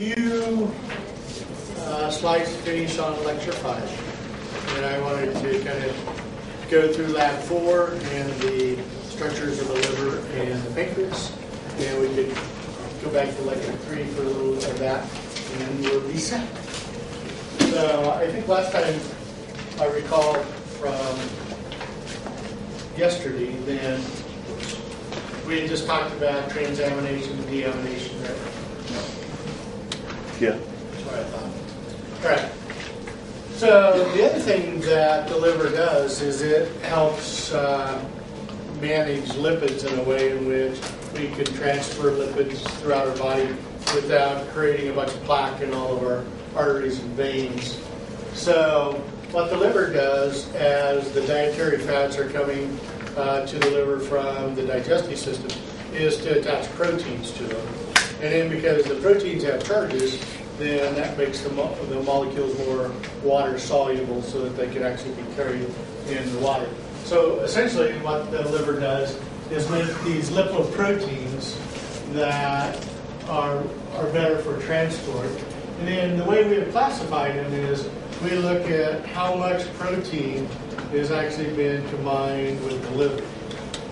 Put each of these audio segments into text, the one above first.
few uh, slides to finish on lecture five. And I wanted to kind of go through lab four and the structures of the liver and the pancreas. And we could go back to lecture three for a little of that, and we'll be set. So I think last time I recall from yesterday, then we had just talked about transamination, and deamination, right? Yeah. That's what I thought. All right. So the other thing that the liver does is it helps uh, manage lipids in a way in which we can transfer lipids throughout our body without creating a bunch of plaque in all of our arteries and veins. So what the liver does as the dietary fats are coming uh, to the liver from the digestive system is to attach proteins to them. And then because the proteins have charges, then that makes the, mo- the molecules more water soluble so that they can actually be carried in the water. So essentially, what the liver does is make these lipoproteins that are, are better for transport. And then the way we have classified them is we look at how much protein is actually been combined with the liver.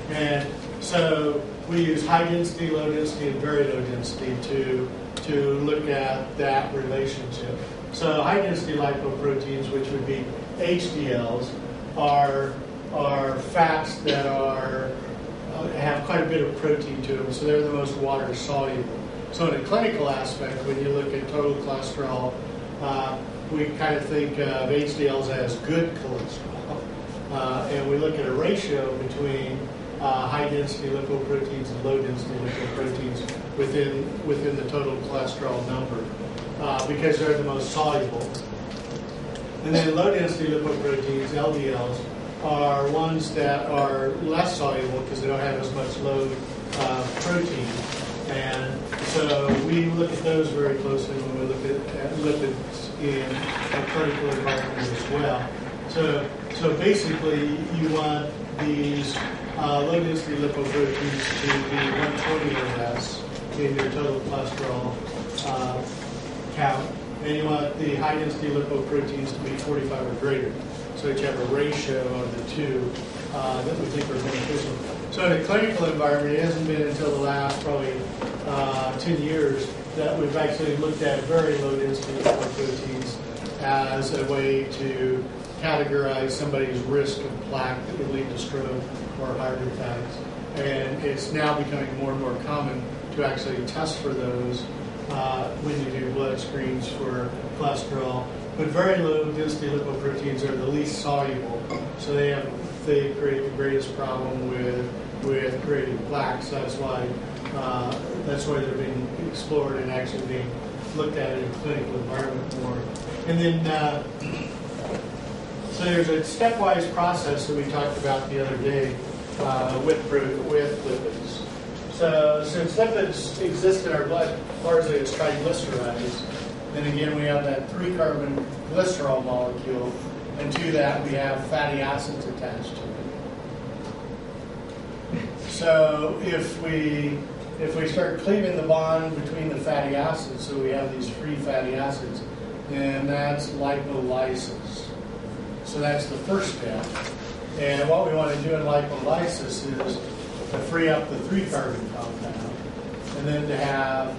And so we use high density, low density, and very low density to, to look at that relationship. So high density lipoproteins, which would be HDLs, are, are fats that are, uh, have quite a bit of protein to them, so they're the most water soluble. So in a clinical aspect, when you look at total cholesterol, uh, we kind of think of HDLs as good cholesterol. Uh, and we look at a ratio between uh, high density lipoproteins and low density lipoproteins within within the total cholesterol number uh, because they're the most soluble. And then low density lipoproteins, LDLs, are ones that are less soluble because they don't have as much load uh, protein. And so we look at those very closely when we look at, at lipids in a clinical environment as well. So, so basically, you want these uh, low density lipoproteins to be 120 or less in your total cholesterol uh, count, and you want the high density lipoproteins to be 45 or greater. So that you have a ratio of the two uh, that we think are beneficial. So in a clinical environment, it hasn't been until the last probably uh, 10 years that we've actually looked at very low density lipoproteins as a way to categorize somebody's risk of plaque that would lead to stroke or heart attacks. And it's now becoming more and more common to actually test for those uh, when you do blood screens for cholesterol. But very low density lipoproteins are the least soluble, so they have they create the greatest problem with with creating plaques. That's why uh, that's why they're being explored and actually being looked at in a clinical environment more. And then uh, so there's a stepwise process that we talked about the other day uh, with with lipids. So since lipids exist in our blood largely as triglycerides, then again we have that three carbon glycerol molecule, and to that we have fatty acids attached to it. So if we if we start cleaving the bond between the fatty acids, so we have these free fatty acids, then that's lipolysis. So that's the first step. And what we want to do in lipolysis is to free up the three carbon compound and then to have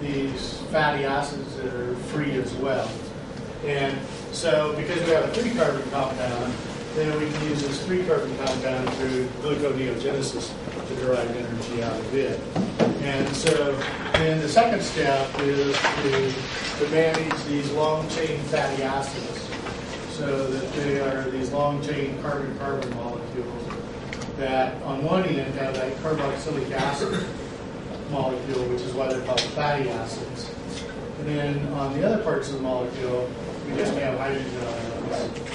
these fatty acids that are free as well. And so because we have a three carbon compound, then we can use this three carbon compound through gluconeogenesis to derive energy out of it. And so then the second step is to, to manage these long chain fatty acids so that they are these long chain carbon carbon molecules that on one end have that carboxylic acid molecule, which is why they're called fatty acids. And then on the other parts of the molecule, we just have hydrogen ions.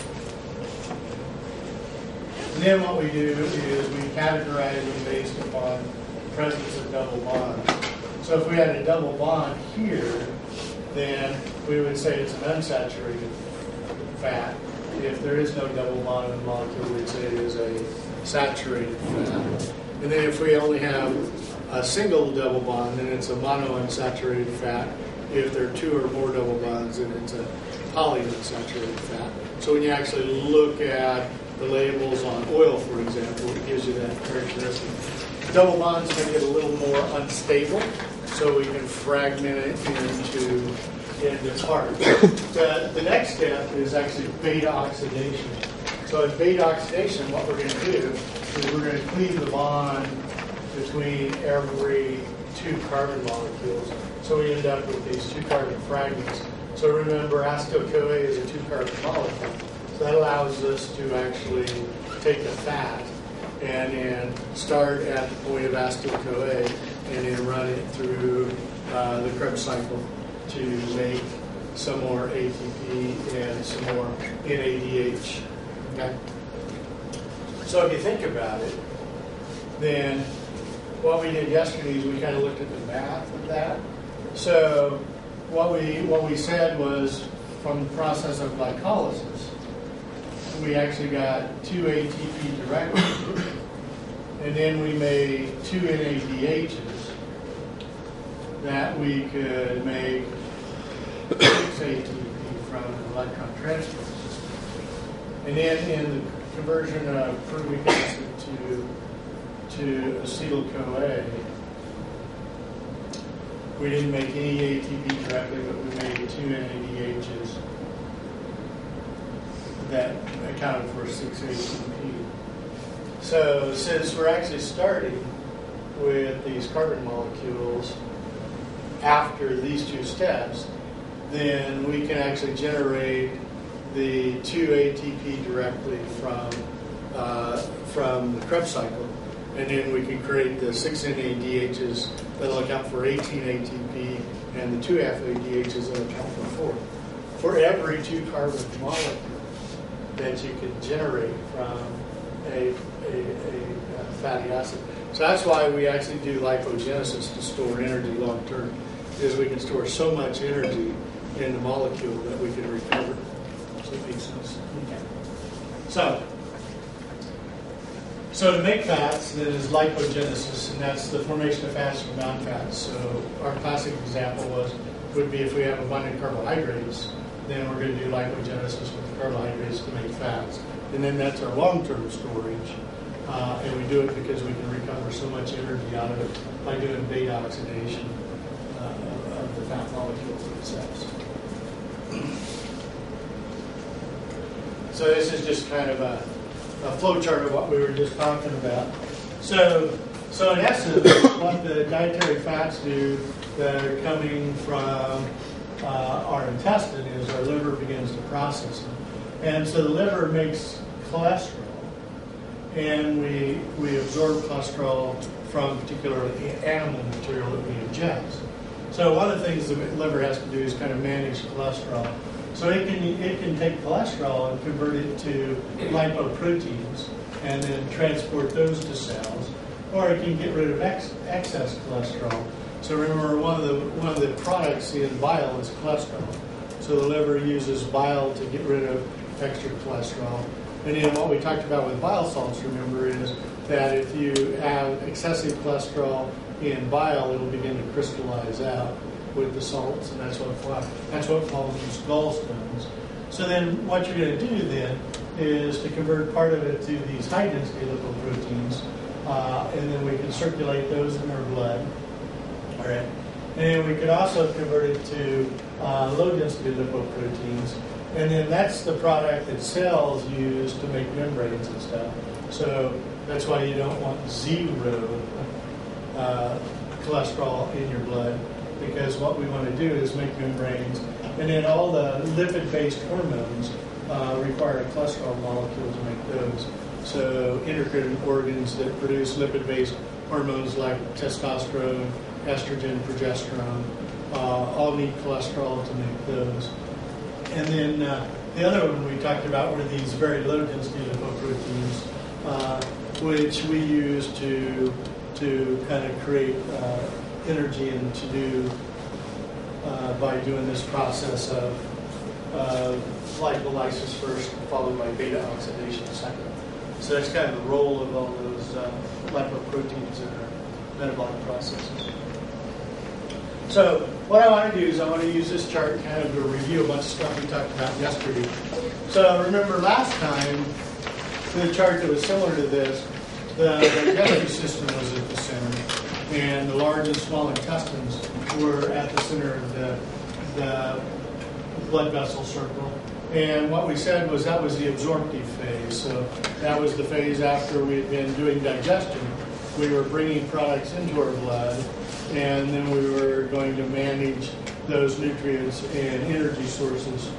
And then what we do is we categorize them based upon the presence of double bonds. So if we had a double bond here, then we would say it's an unsaturated fat. If there is no double bond in the molecule, we'd say it is a saturated fat. And then if we only have a single double bond, then it's a monounsaturated fat. If there are two or more double bonds, then it's a polyunsaturated fat. So when you actually look at the labels on oil, for example, it gives you that characteristic. Double bonds make it a little more unstable, so we can fragment it into, into parts. The, the next step is actually beta oxidation. So in beta oxidation, what we're going to do is we're going to cleave the bond between every two carbon molecules. So we end up with these two carbon fragments. So remember, acetyl-CoA is a two carbon molecule. So that allows us to actually take the fat and then start at the point of acetyl-CoA and then run it through uh, the Krebs cycle to make some more ATP and some more NADH. Okay? So if you think about it, then what we did yesterday is we kind of looked at the math of that. So what we what we said was from the process of glycolysis, we actually got two ATP directly, and then we made two NADHs that we could make ATP from an electron transfer system. And then in the conversion of pyruvic acid to to acetyl-CoA, we didn't make any ATP directly, but we made two NADHs that accounted for six ATP. So since we're actually starting with these carbon molecules after these two steps, then we can actually generate the two ATP directly from uh, from the Krebs cycle, and then we can create the six NADHs that'll account for 18 ATP, and the two FADHs that'll account for four. For every two carbon molecule that you can generate from a, a, a fatty acid. So that's why we actually do lipogenesis to store energy long term, is we can store so much energy in the molecule that we can recover. So it makes sense. Okay. So, so to make fats, there is lipogenesis, and that's the formation of fats from non-fats. So our classic example was would be if we have abundant carbohydrates, then we're going to do lipogenesis with the carbohydrates to make fats, and then that's our long-term storage. Uh, and we do it because we can recover so much energy out of it by doing beta oxidation uh, of the fat molecules themselves. So this is just kind of a, a flow chart of what we were just talking about. So, so in essence, what the dietary fats do that are coming from uh, our intestine is our liver begins to process them. And so the liver makes cholesterol, and we, we absorb cholesterol from particularly animal material that we ingest. So one of the things the liver has to do is kind of manage cholesterol. So it can, it can take cholesterol and convert it to lipoproteins and then transport those to cells, or it can get rid of ex, excess cholesterol. So remember, one of the one of the products in bile is cholesterol. So the liver uses bile to get rid of extra cholesterol. And then what we talked about with bile salts, remember, is that if you have excessive cholesterol in bile, it'll begin to crystallize out with the salts, and that's what that's what forms gallstones. So then, what you're going to do then is to convert part of it to these high density lipoproteins, uh, and then we can circulate those in our blood. All right, and we could also convert it to uh, low density lipoproteins, and then that's the product that cells use to make membranes and stuff. So that's why you don't want zero uh, cholesterol in your blood because what we want to do is make membranes. And then all the lipid-based hormones uh, require a cholesterol molecule to make those. So endocrine organs that produce lipid-based hormones like testosterone, estrogen, progesterone, uh, all need cholesterol to make those. And then uh, the other one we talked about were these very low density lipoproteins, uh, which we use to to kind of create uh, energy and to do uh, by doing this process of uh, lipolysis first, followed by beta oxidation second. So that's kind of the role of all those uh, lipoproteins in our metabolic processes. So what I want to do is I want to use this chart kind of to review a bunch of stuff we talked about yesterday. So remember last time, the chart that was similar to this, the digestive system was at the center, and the large and small intestines were at the center of the, the blood vessel circle. And what we said was that was the absorptive phase. So that was the phase after we had been doing digestion. We were bringing products into our blood, and then we were going to manage those nutrients and energy sources.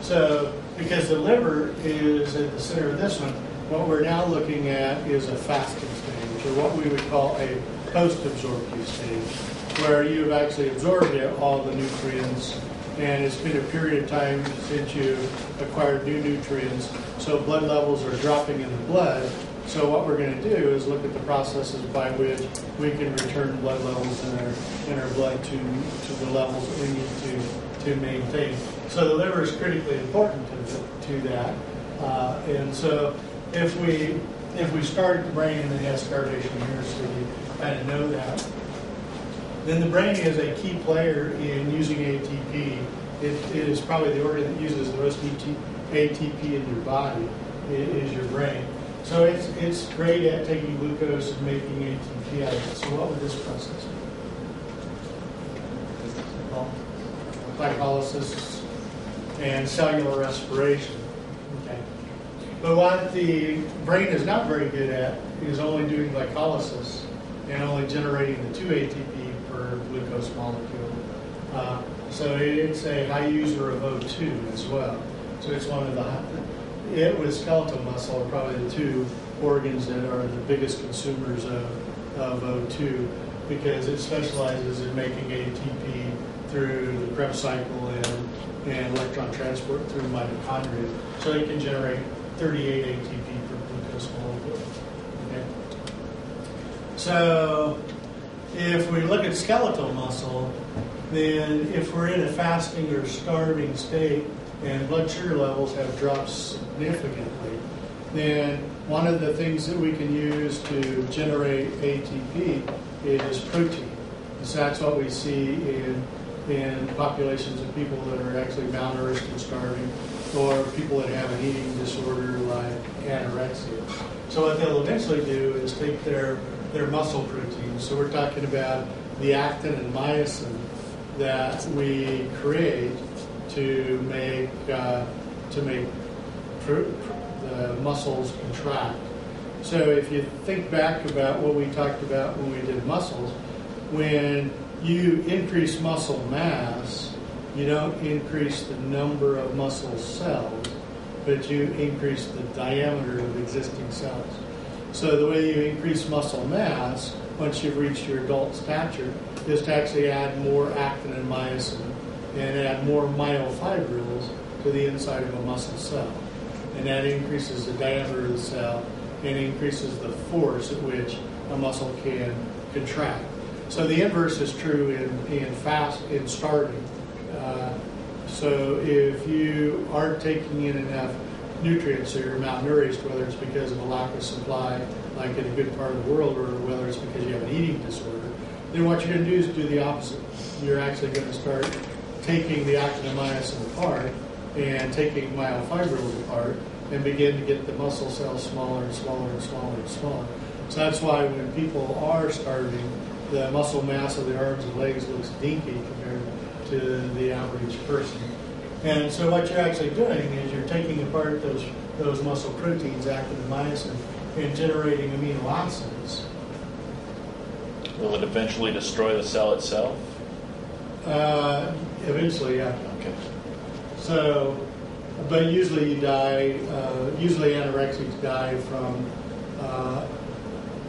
So, because the liver is at the center of this one, what we're now looking at is a fasting stage, or what we would call a post-absorptive stage, where you've actually absorbed all the nutrients and it's been a period of time since you acquired new nutrients, so blood levels are dropping in the blood. So what we're going to do is look at the processes by which we can return blood levels in our in our blood to to the levels that we need to to maintain. So the liver is critically important to to that, uh, and so if we if we start at the starvation here, so you kind of know that. Then the brain is a key player in using ATP. It, it is probably the organ that uses the most ATP in your body, is your brain. So it's, it's great at taking glucose and making ATP out of it. So what would this process be? Glycolysis and cellular respiration. But what the brain is not very good at is only doing glycolysis and only generating the 2 ATP per glucose molecule. Uh, so it's a high user of O2 as well. So it's one of the, it with skeletal muscle are probably the two organs that are the biggest consumers of, of O2 because it specializes in making ATP through the Krebs cycle and, and electron transport through mitochondria. So it can generate 38 ATP per glucose molecule. Okay. So if we look at skeletal muscle, then if we're in a fasting or starving state and blood sugar levels have dropped significantly, then one of the things that we can use to generate ATP is protein. So that's what we see in, in populations of people that are actually malnourished and starving, or people that have an eating disorder like anorexia. So what they'll eventually do is take their their muscle proteins. So we're talking about the actin and myosin that we create to make uh, to make the muscles contract. So if you think back about what we talked about when we did muscles, when you increase muscle mass, you don't increase the number of muscle cells, but you increase the diameter of existing cells. So the way you increase muscle mass once you've reached your adult stature is to actually add more actin and myosin and add more myofibrils to the inside of a muscle cell. And that increases the diameter of the cell and increases the force at which a muscle can contract. So the inverse is true in, in fast in starving. Uh, so if you aren't taking in enough nutrients so you're malnourished, whether it's because of a lack of supply, like in a good part of the world, or whether it's because you have an eating disorder, then what you're going to do is do the opposite. You're actually going to start taking the actin apart and taking myofibrils apart and begin to get the muscle cells smaller and smaller and smaller and smaller. So that's why when people are starving, the muscle mass of the arms and legs looks dinky compared to the average person. And so what you're actually doing is you're taking apart those those muscle proteins, actin and myosin, and generating amino acids. Will it eventually destroy the cell itself? Uh, eventually, yeah. Okay. So, but usually you die. Uh, usually anorexics die from. Uh,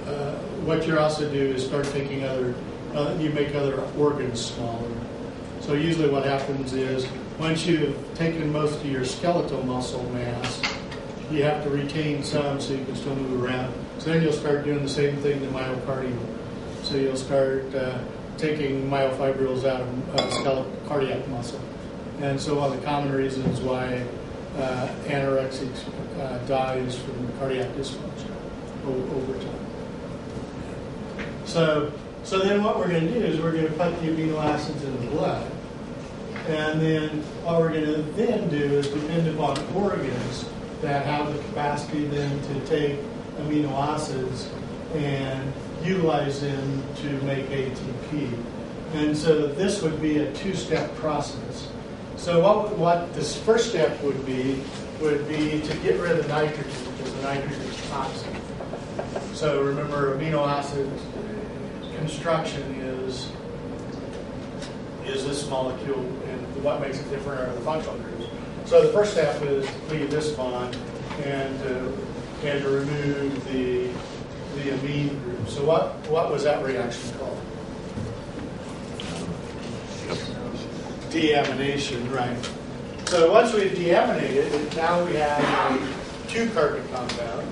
uh what you also do is start taking other. Uh, you make other organs smaller. So usually what happens is once you've taken most of your skeletal muscle mass, you have to retain some so you can still move around. So then you'll start doing the same thing to myocardium. So you'll start uh, taking myofibrils out of uh, skeletal cardiac muscle. And so one of the common reasons why uh, anorexics uh, die is from cardiac dysfunction over time. So So then what we're going to do is we're going to put the amino acids in the blood. And then what we're going to then do is depend upon organs that have the capacity then to take amino acids and utilize them to make ATP. And so this would be a two-step process. So what, what this first step would be, would be to get rid of nitrogen, because the nitrogen is toxic. So remember, amino acid construction is, is this molecule, and what makes it different are the functional groups. So the first step is to cleave this bond and to, and to remove the, the amine group. So what, what was that reaction called? Deamination, right. So once we've deaminated, now we have a two-carbon compound,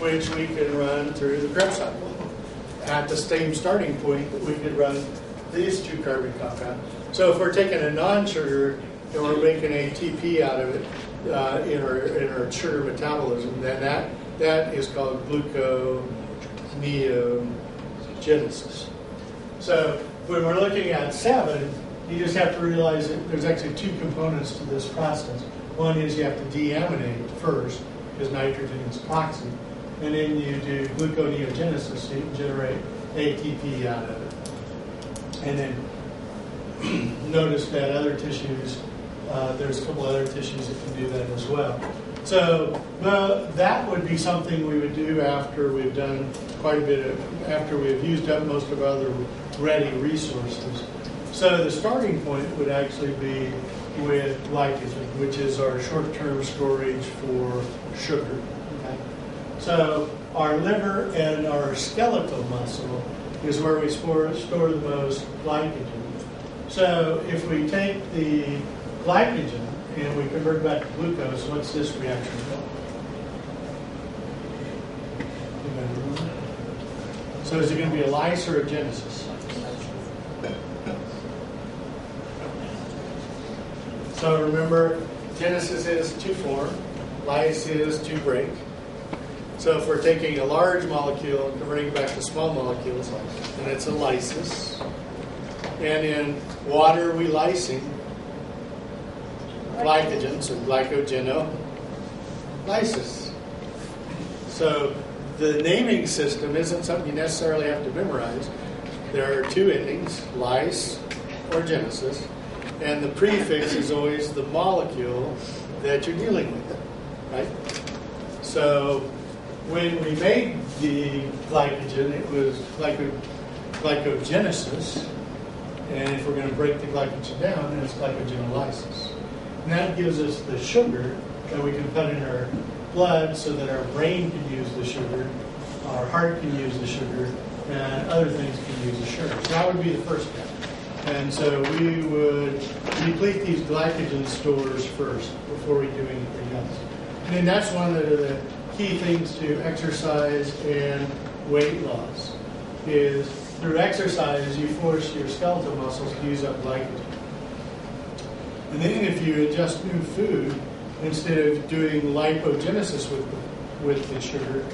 which we can run through the Krebs cycle. At the same starting point, we could run these two-carbon compounds. So if we're taking a non-sugar and we're making ATP out of it uh, in, our, in our sugar metabolism, then that, that is called gluconeogenesis. So when we're looking at seven, you just have to realize that there's actually two components to this process. One is you have to deaminate first, because nitrogen is toxic, and then you do gluconeogenesis, so you generate ATP out of it. And then notice that other tissues, uh, there's a couple other tissues that can do that as well. So that would be something we would do after we've done quite a bit of, after we've used up most of other ready resources. So the starting point would actually be with glycogen, which is our short-term storage for sugar. So our liver and our skeletal muscle is where we store, store the most glycogen. So if we take the glycogen and we convert back to glucose, what's this reaction called? So is it going to be a lyse or a genesis? So remember, genesis is to form, lyse is to break. So if we're taking a large molecule and converting it back to small molecules, then it's a lysis. And in water, we lysing glycogen, so glycogenolysis. So the naming system isn't something you necessarily have to memorize. There are two endings, lyse or genesis, and the prefix is always the molecule that you're dealing with, right? So when we made the glycogen, it was glyco, glycogenesis, and if we're going to break the glycogen down, then it's glycogenolysis. And that gives us the sugar that we can put in our blood so that our brain can use the sugar, our heart can use the sugar, and other things can use the sugar. So that would be the first step. And so we would deplete these glycogen stores first before we do anything else. And then that's one of the key things to exercise and weight loss is through exercise you force your skeletal muscles to use up glycogen. And then if you adjust new food, instead of doing lipogenesis with the, with the sugar,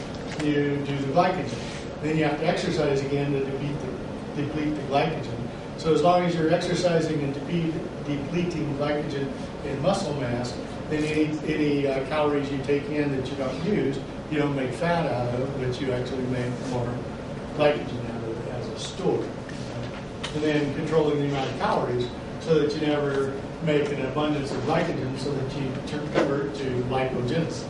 you do the glycogen. Then you have to exercise again to deplete the, deplete the glycogen. So as long as you're exercising and deplete, depleting glycogen in muscle mass, then any, any uh, calories you take in that you don't use, you don't make fat out of, but you actually make more glycogen out of it as a store. And then controlling the amount of calories so that you never make an abundance of glycogen so that you convert to lipogenesis.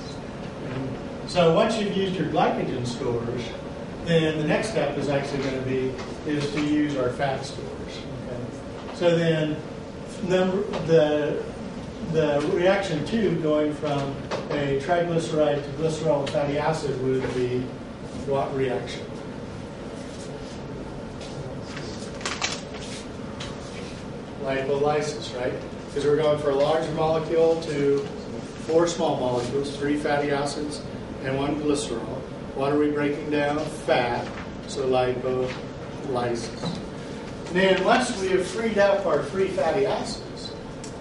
And so once you've used your glycogen stores, then the next step is actually going to be is to use our fat stores. Okay? So then number, the the reaction two going from a triglyceride to glycerol and fatty acid would be what reaction? Lipolysis, right? Because we're going for a large molecule to four small molecules, three fatty acids and one glycerol. What are we breaking down? Fat, so lipolysis. And Then once we have freed up our free fatty acids,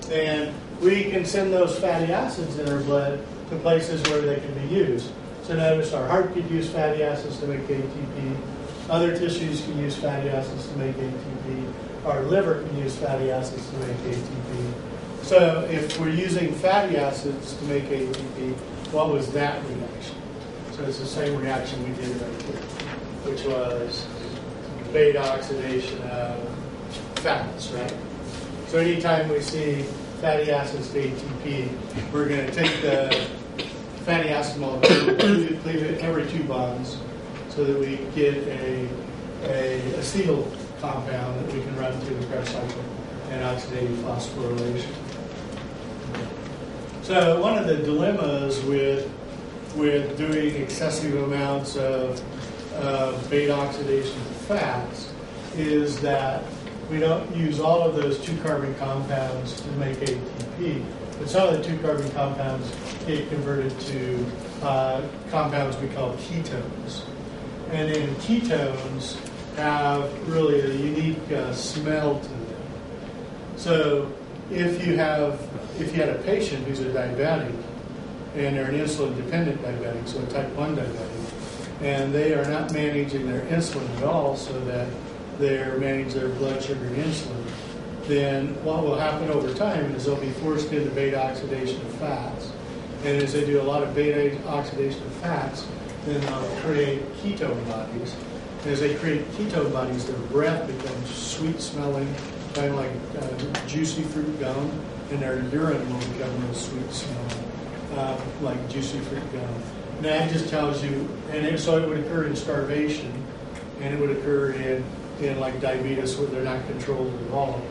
then we can send those fatty acids in our blood to places where they can be used. So notice our heart could use fatty acids to make ATP, Other tissues can use fatty acids to make ATP. Our liver can use fatty acids to make ATP. So if we're using fatty acids to make ATP, what was that reaction? So it's the same reaction we did right here, which was beta oxidation of fats, right? So anytime we see fatty acids to ATP, we're going to take the fatty acid molecule, cleave it every two bonds, so that we get a, a acetyl compound that we can run through the Krebs cycle and oxidative phosphorylation. So one of the dilemmas with with doing excessive amounts of, of beta oxidation of fats is that we don't use all of those two carbon compounds to make ATP, but some of the two carbon compounds get converted to uh, compounds we call ketones. And then ketones have really a unique uh, smell to them. So if you have if you had a patient who's a diabetic and they're an insulin dependent diabetic, so a type 1 diabetic, and they are not managing their insulin at all so that they're managing their blood sugar and insulin, then what will happen over time is they'll be forced into beta oxidation of fats. And as they do a lot of beta oxidation of fats, then they'll create ketone bodies. And as they create ketone bodies, their breath becomes sweet smelling, kind of like uh, juicy fruit gum, and their urine will become real sweet smelling uh, like juicy fruit gum. And that just tells you, and it, so it would occur in starvation, and it would occur in, in like diabetes where they're not controlled at all.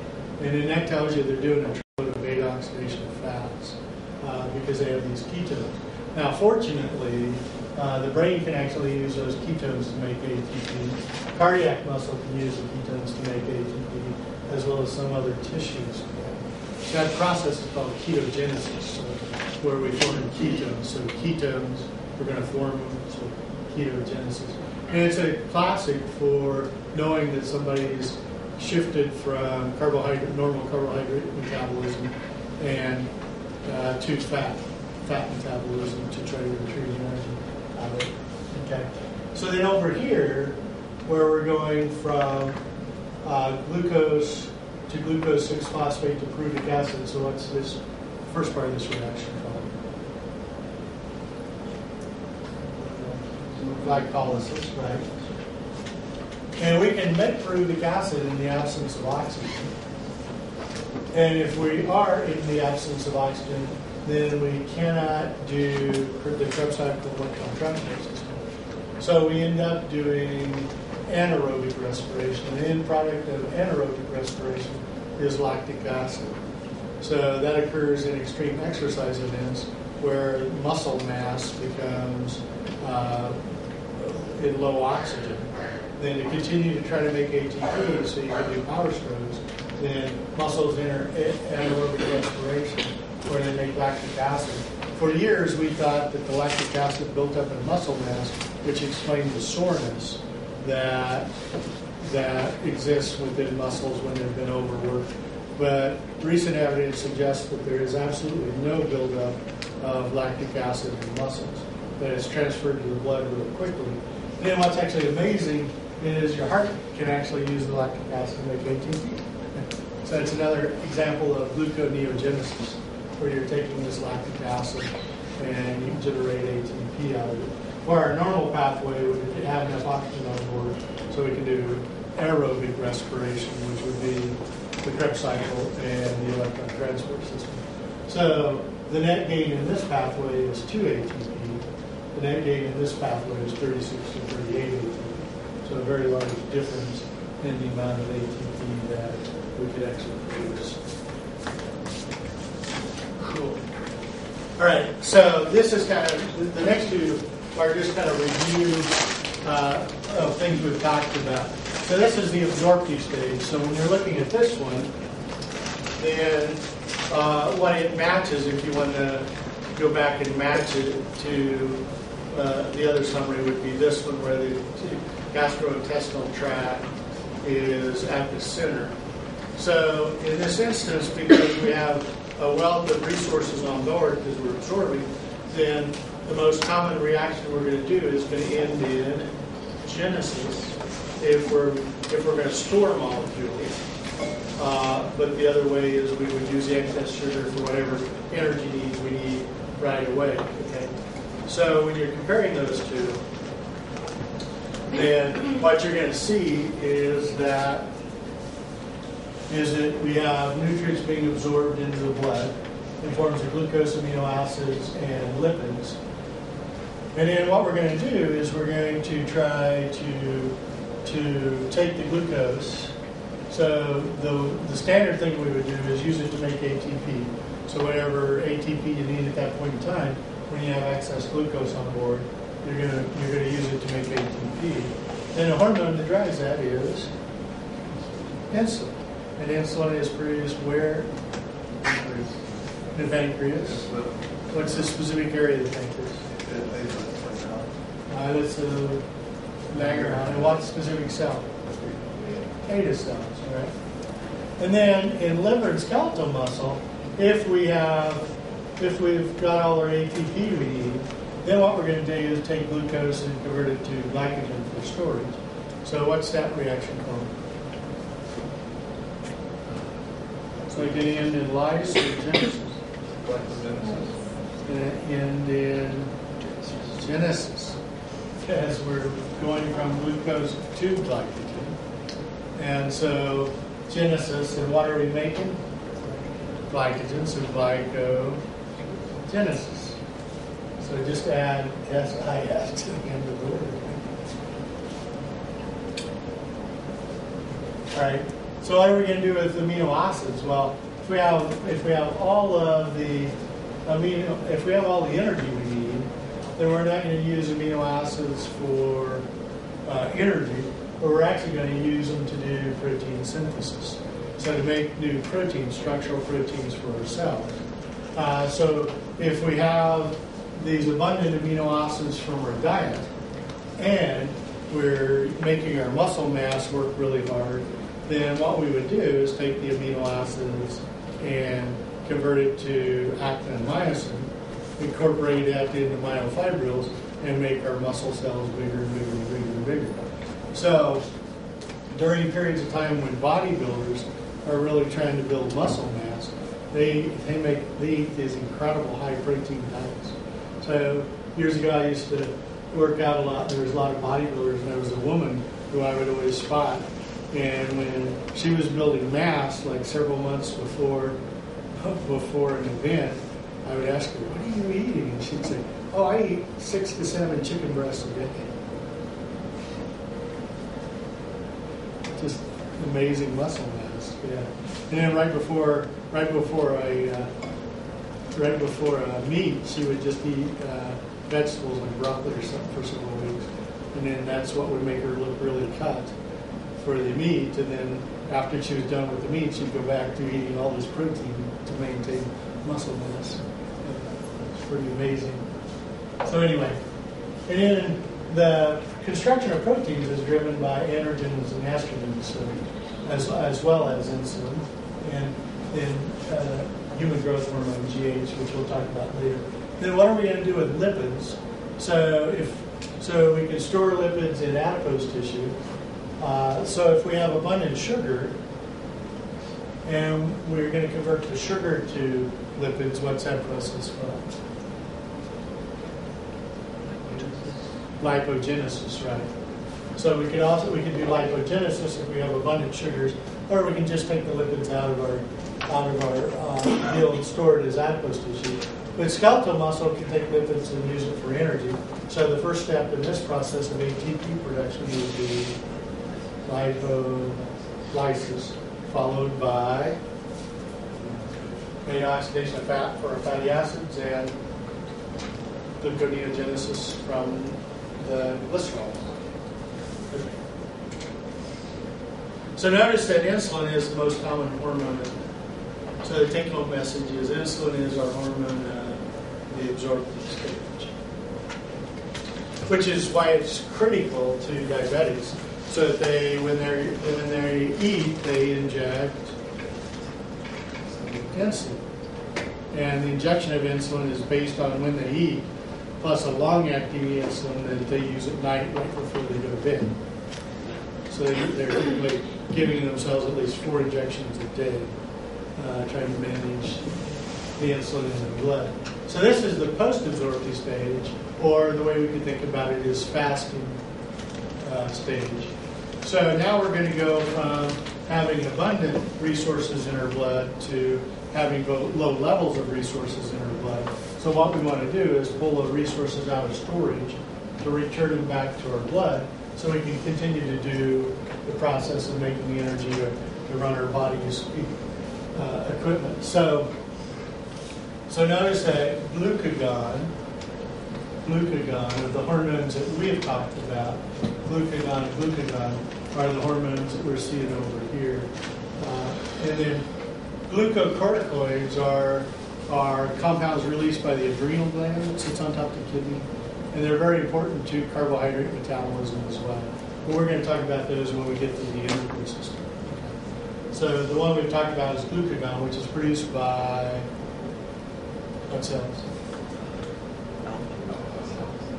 And then that tells you they're doing a triplet of beta oxidation fats uh, because they have these ketones. Now, fortunately, uh, the brain can actually use those ketones to make ATP. Cardiac muscle can use the ketones to make ATP, as well as some other tissues. That process is called ketogenesis. So where we form ketones. So ketones, we're going to form them, so ketogenesis. And it's a classic for knowing that somebody's shifted from carbohydrate, normal carbohydrate metabolism and uh, to fat, fat metabolism to try to retrieve energy out of it. Okay. So then over here, where we're going from uh, glucose to glucose 6-phosphate to pyruvic acid, so what's this first part of this reaction called? Glycolysis, right? And we can make pyruvic acid in the absence of oxygen. And if we are in the absence of oxygen, then we cannot do the Krebs cycle electron transport system. So we end up doing anaerobic respiration. The end product of anaerobic respiration is lactic acid. So that occurs in extreme exercise events where muscle mass becomes uh, in low oxygen. Then to continue to try to make ATP so you can do power strokes, then muscles enter anaerobic respiration where they make lactic acid. For years, we thought that the lactic acid built up in muscle mass, which explained the soreness that that exists within muscles when they've been overworked. But recent evidence suggests that there is absolutely no buildup of lactic acid in muscles, that it's transferred to the blood really quickly. And what's actually amazing is your heart can actually use the lactic acid to make ATP. So it's another example of gluconeogenesis, where you're taking this lactic acid and you generate ATP out of it. Where our normal pathway would have enough oxygen on board, so we can do aerobic respiration, which would be the Krebs cycle and the electron transport system. So the net gain in this pathway is 2 ATP. The net gain in this pathway is 36 to 38 ATP. So a very large difference in the amount of ATP that we could actually produce. Cool. All right, so this is kind of, the next two are just kind of review uh, of things we've talked about. So this is the absorptive stage. So when you're looking at this one, then uh, what it matches, if you want to go back and match it to uh, the other summary, would be this one where the gastrointestinal tract is at the center. So in this instance, because we have a wealth of resources on board because we're absorbing, then the most common reaction we're going to do is going to end in genesis if we're, if we're gonna store molecules. Uh, But the other way is we would use the excess sugar for whatever energy needs we need right away, okay? So when you're comparing those two, then what you're gonna see is that, is that we have nutrients being absorbed into the blood in forms of glucose, amino acids, and lipids. And then what we're going to do is we're going to try to, to take the glucose. So the, the standard thing we would do is use it to make ATP. So whatever ATP you need at that point in time, when you have excess glucose on board, you're to, you're to use it to make ATP. Then the hormone that drives that is insulin. And insulin is produced where? The pancreas. What's the specific area of the pancreas? Uh, islets of Langerhans. And what specific cell? Beta cells, right? And then in liver and skeletal muscle, if we have, if we've got all our ATP we need, then what we're going to do is take glucose and convert it to glycogen for storage. So what's that reaction called? So it can end in lyse or genesis. And in genesis, as we're going from glucose to glycogen. And so genesis, and what are we making? Glycogen, so glycogenesis. So just add SIS to the end of the word. All right. So what are we going to do with amino acids? Well, if we have if we have all of the amino if we have all the energy we need, then we're not going to use amino acids for uh, energy, but we're actually going to use them to do protein synthesis. So to make new proteins, structural proteins for our cells. Uh, so if we have these abundant amino acids from our diet, and we're making our muscle mass work really hard, then what we would do is take the amino acids and convert it to actin and myosin, incorporate that into myofibrils, and make our muscle cells bigger and bigger and bigger and bigger. So during periods of time when bodybuilders are really trying to build muscle they they make they eat these incredible high protein diets. So years ago, I used to work out a lot. There was a lot of bodybuilders, and there was a woman who I would always spot. And when she was building mass, like several months before before an event, I would ask her, "What are you eating?" And she'd say, "Oh, I eat six to seven chicken breasts a day." Just amazing muscle mass, yeah. And then right before right before a uh, right before a meet, she would just eat uh, vegetables like broccoli or something for several weeks, and then that's what would make her look really cut for the meet. And then after she was done with the meet, she'd go back to eating all this protein to maintain muscle mass. It's pretty amazing. So anyway, and then the construction of proteins is driven by androgens and estrogens, so, as, as well as insulin, and then uh, human growth hormone (GH), which we'll talk about later. Then what are we going to do with lipids? So if so, we can store lipids in adipose tissue. Uh, so if we have abundant sugar, and we're going to convert the sugar to lipids, what's that process called? Lipogenesis, right? So we could also we could do lipogenesis if we have abundant sugars, or we can just take the lipids out of our out of our uh, and store it as adipose tissue. But skeletal muscle can take lipids and use it for energy. So the first step in this process of ATP production would be lipolysis, followed by amino oxidation of fat for fatty acids and gluconeogenesis from the glycerol. So notice that insulin is the most common hormone. So the take-home message is insulin is our hormone, uh, the absorptive stage, which is why it's critical to diabetics. So that they, when they when they eat, they inject insulin, and the injection of insulin is based on when they eat, plus a long-acting insulin that they use at night right before they go to bed. So they, they're typically giving themselves at least four injections a day, uh, trying to manage the insulin in the blood. So this is the post-absorptive stage, or the way we could think about it is fasting uh, stage. So now we're going to go from having abundant resources in our blood to having low low levels of resources in our blood. So what we want to do is pull the resources out of storage to return them back to our blood so we can continue to do the process of making the energy to, to run our body's uh, equipment. So, so notice that glucagon, glucagon are the hormones that we have talked about. Glucagon and glucagon are the hormones that we're seeing over here. Uh, and then glucocorticoids are, are compounds released by the adrenal gland that sits on top of the kidney. And they're very important to carbohydrate metabolism as well. But we're going to talk about those when we get to the endocrine system. So the one we've talked about is glucagon, which is produced by what cells?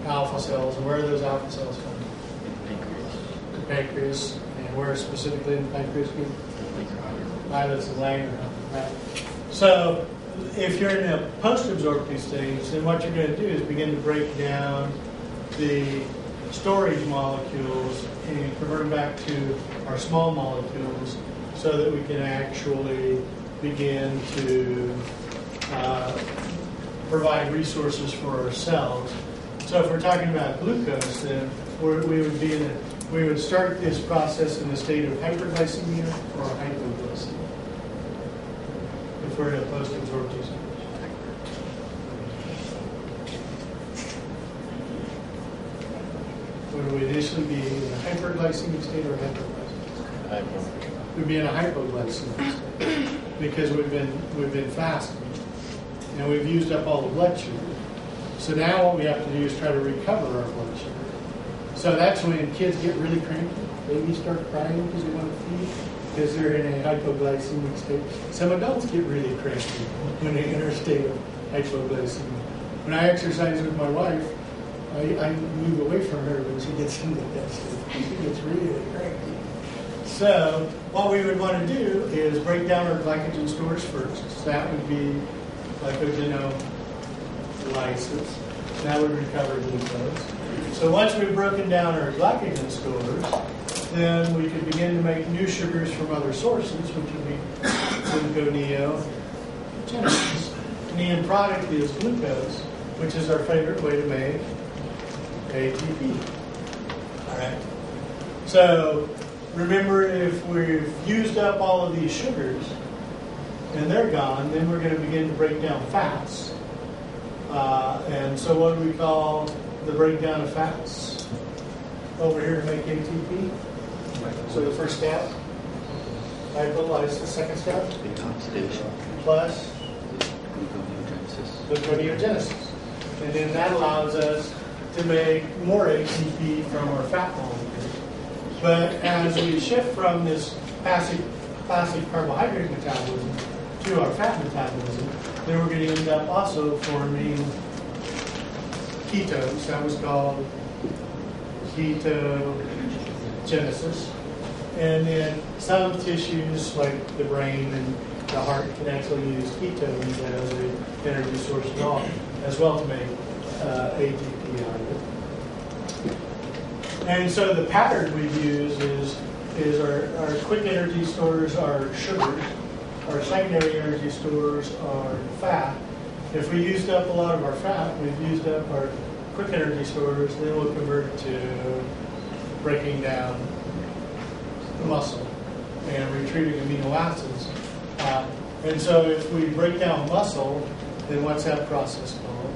Alpha cells. And where are those alpha cells from? Pancreas. The pancreas. And where specifically in the pancreas? Islets and Langerhans, right? So if you're in a post-absorptive stage, then what you're going to do is begin to break down the storage molecules and convert them back to our small molecules so that we can actually begin to uh, provide resources for ourselves. So if we're talking about glucose, then we would be in a, we would start this process in a state of hyperglycemia or hypoglycemia if we're in a post-absorptive stage. Would we initially be in a hyperglycemic state or hypoglycemic? Hypo. We'd be in a hypoglycemic state because we've been we've been fasting and we've used up all the blood sugar. So now what we have to do is try to recover our blood sugar. So that's when kids get really cranky. Babies start crying because they want to feed because they're in a hypoglycemic state. Some adults get really cranky when they enter a state of hypoglycemia. When I exercise with my wife, I, I move away from her when she gets into state. She gets really cranky. So what we would want to do is break down our glycogen stores first. So that would be glycogenolysis. That would recover glucose. So once we've broken down our glycogen stores, then we could begin to make new sugars from other sources, which would be gluconeogenesis. The end product is glucose, which is our favorite way to make ATP. All right. So remember, if we've used up all of these sugars and they're gone, then we're going to begin to break down fats. Uh, and so, what do we call the breakdown of fats over here to make ATP? So the first step, lipolysis. The second step, oxidation, plus gluconeogenesis. gluconeogenesis. And then that allows us to make more ATP from our fat molecules. But as we shift from this passive, passive carbohydrate metabolism to our fat metabolism, then we're going to end up also forming ketones. That was called ketogenesis. And then some tissues, like the brain and the heart, can actually use ketones as an energy source as well, to make uh, ATP. And so the pattern we use is, is our, our quick energy stores are sugars, our secondary energy stores are fat. If we used up a lot of our fat, we've used up our quick energy stores, then we'll convert to breaking down the muscle and retrieving amino acids. Uh, and so if we break down muscle, then what's that process called?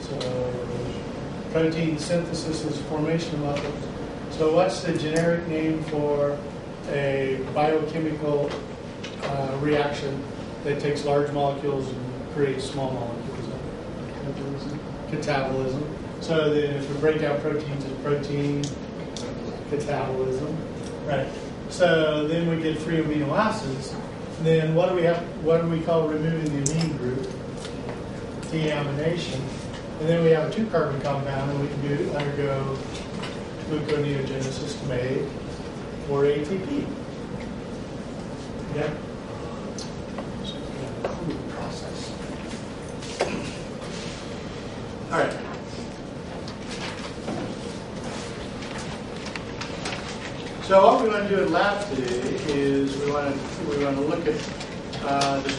So protein synthesis is formation of muscle. So what's the generic name for a biochemical uh, reaction that takes large molecules and creates small molecules? Catabolism. Catabolism. So then if we break down proteins, it's protein catabolism. Right. So then we get free amino acids. Then what do we have? What do we call removing the amine group? Deamination. And then we have a two-carbon compound, and we can do undergo gluconeogenesis to make more ATP. Yeah. So, yeah, cool process. All right. So what we want to do in lab today is we want to we want to look at uh, the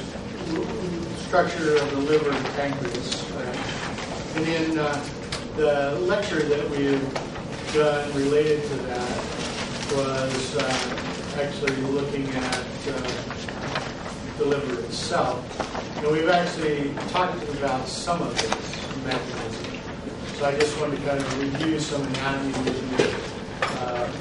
structure of the liver and pancreas. And then uh, the lecture that we've done related to that was uh, actually looking at uh, the liver itself. And we've actually talked about some of its mechanism. So I just wanted to kind of review some anatomy with you. uh,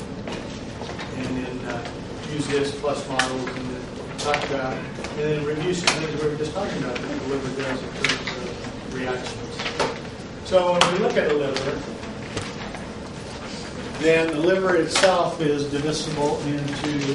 and then uh, use this plus models and then talk about, and then review some things we were just talking about the liver does in terms of reactions. So when we look at the liver, then the liver itself is divisible into